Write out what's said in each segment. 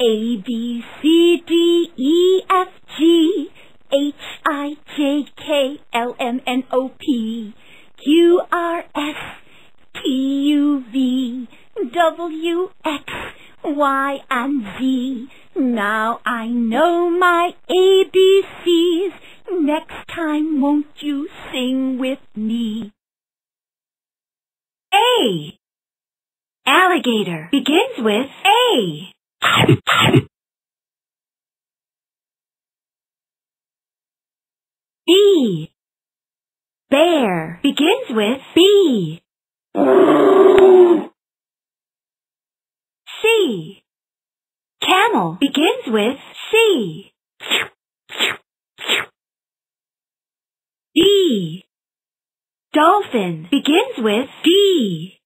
A, B, C, D, E, F, G, H, I, J, K, L, M, N, O, P, Q, R, S, T, U, V, W, X, Y, and Z. Now I know my ABCs. Next time won't you sing with me? A. Alligator begins with A. B. Bear begins with B. C. Camel begins with C. D. Dolphin begins with D.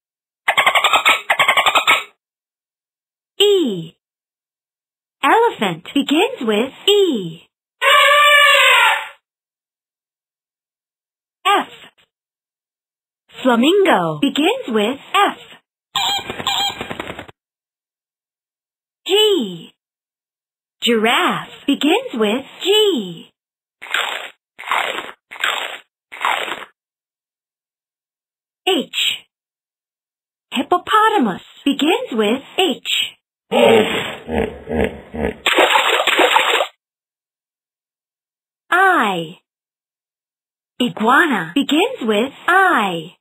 E. Elephant with E. F. Flamingo begins with F. G. Giraffe begins with G. H. Hippopotamus begins with H. Iguana begins with I.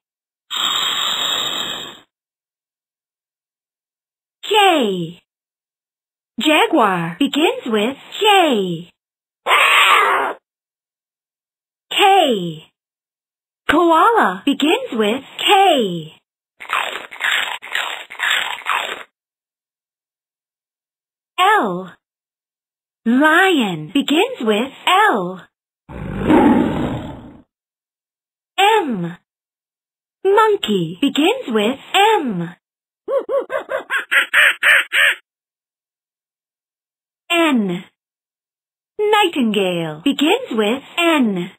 J. Jaguar begins with J. K. Koala begins with K. L. Lion begins with L. M. Monkey begins with M. N. Nightingale begins with N.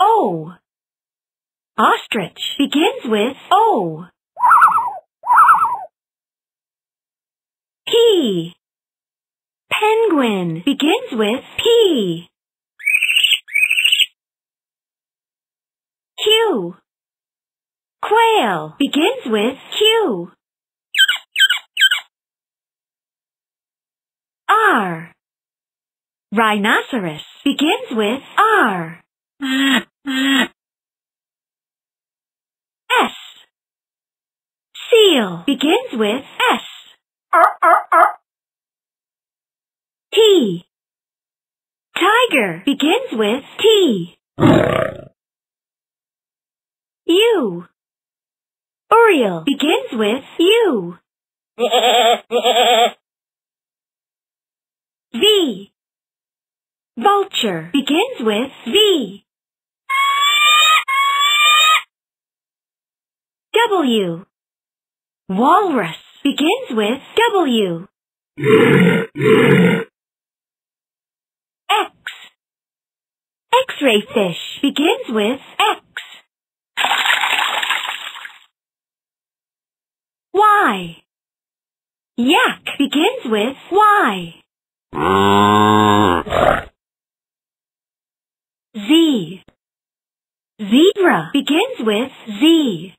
O. Ostrich begins with O. P. Penguin begins with P. Q. Quail begins with Q. R. Rhinoceros begins with R. S. Seal begins with S. T. Tiger begins with T. U. Urial begins with U. V. Vulture begins with V. W. Walrus begins with W. X. X-ray fish begins with X. Y. Yak begins with Y. Z. Zebra begins with Z.